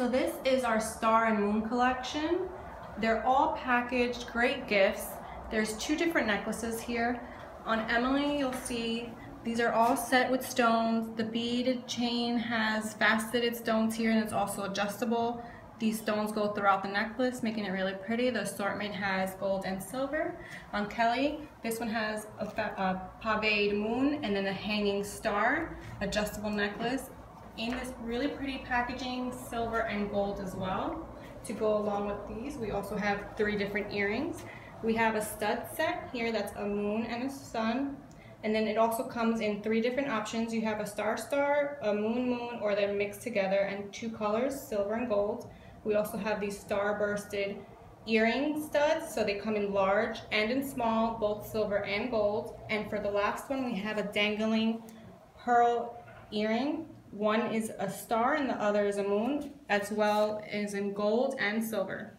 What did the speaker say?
So this is our Star and Moon collection. They're all packaged, great gifts. There's two different necklaces here. On Emily, you'll see these are all set with stones. The beaded chain has faceted stones here and it's also adjustable. These stones go throughout the necklace, making it really pretty. The assortment has gold and silver. On Kelly, this one has a, a paved moon and then a hanging star, adjustable necklace in this really pretty packaging, silver and gold as well. To go along with these, we also have three different earrings. We have a stud set here that's a moon and a sun. And then it also comes in three different options. You have a star star, a moon moon, or they're mixed together and two colors, silver and gold. We also have these star bursted earring studs, so they come in large and in small, both silver and gold. And for the last one, we have a dangling pearl earring one is a star and the other is a moon, as well as in gold and silver.